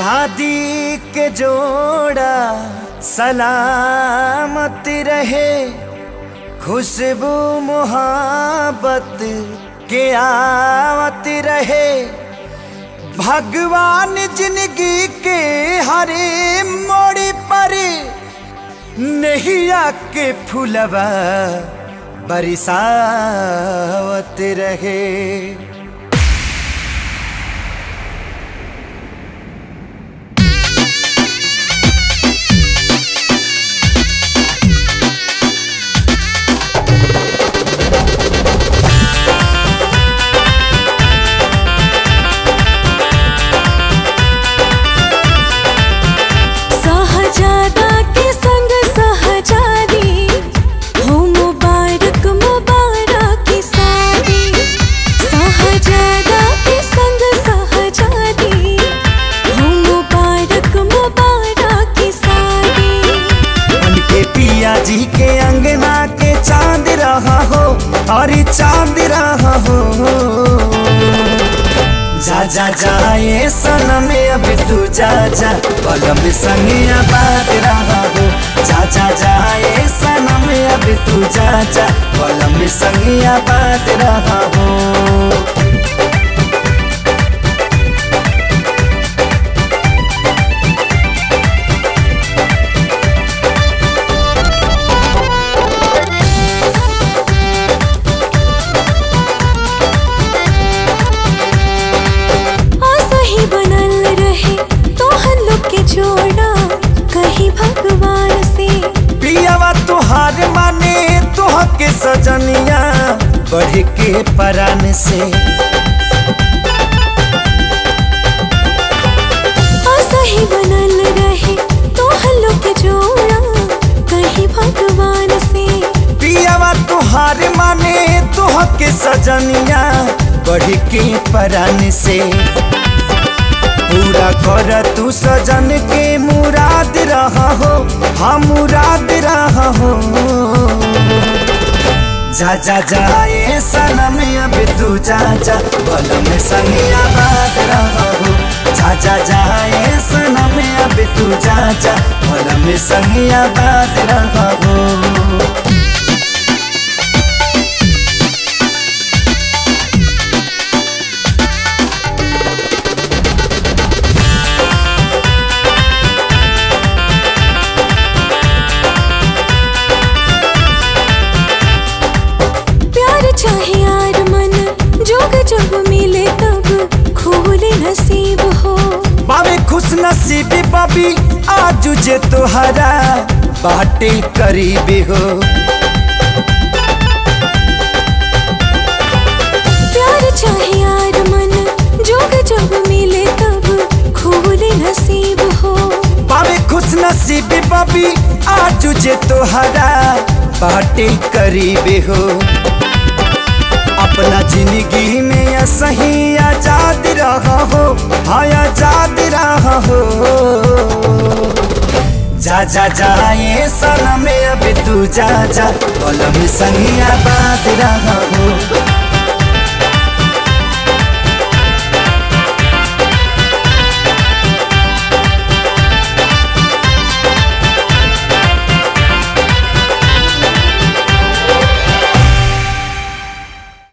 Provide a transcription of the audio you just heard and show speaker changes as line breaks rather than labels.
शादी के जोड़ा सलामत रहे, खुशबू मोहब्बत के आवत रहे। भगवान ज़िंदगी के हरे मोड़ पर नैया के फुलवा, बरसावत रहे।
हो
और चाँद रहा हो। जा जा जा ये सनम अब तू जा जा पलम संगिया बात रहा हो। जा जा जा ये सनम अब तू जा जा पलम संगिया बात रहा हो।
जोड़ा कहीं भगवान से।
पियावा तुहार माने तुह के सजनिया बढ़ के परान से।
आशा ही बनल रहे तो हम लोग जोड़ा कहीं भगवान से।
तुहार माने सजनिया बढ़ के परान से। पूरा कर, तू सजन के मुराद रहा हो हम मुराद रहा हो। जा जा जा, ये सनम अब तू जा जा भलम संगिया बात रहा हो। जा जा जा, ये सनम अब तू जा जा भलम संगिया बात रहा हो।
नसीबी
बबी आज जे तोहरा बाटे करीबी हो।
प्यार चाहे यार मन जोग जब मिले तब खोले नसीब हो।
बाबे खुश नसीबी बबी आज जे तोहरा बाटे करीबी हो। अपना ज़िंदगी सही आज़ाद रहा हो हाँ आज़ाद रहा हो। जा जा जा, ये सनम अब तू जा जा। कलम सही आबाद रहा हो।